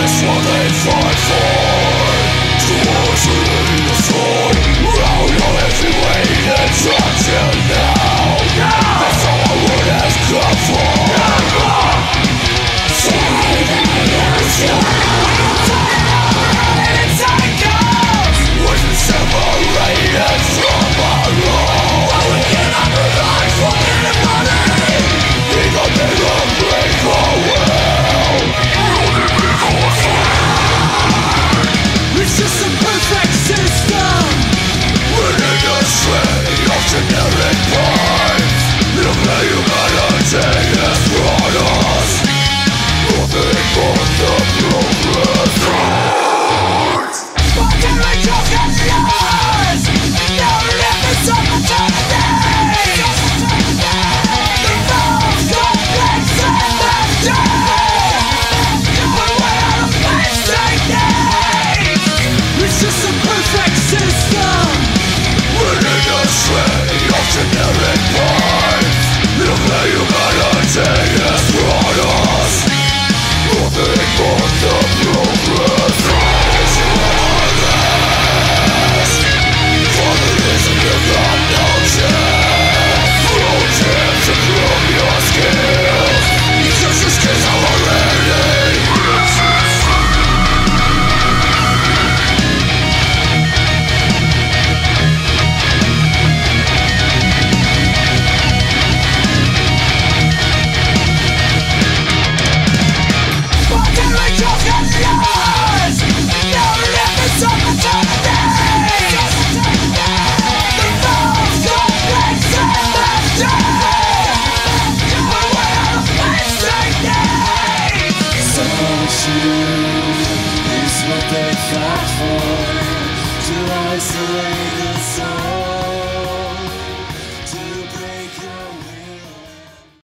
It's what they find fought for to isolate the soul.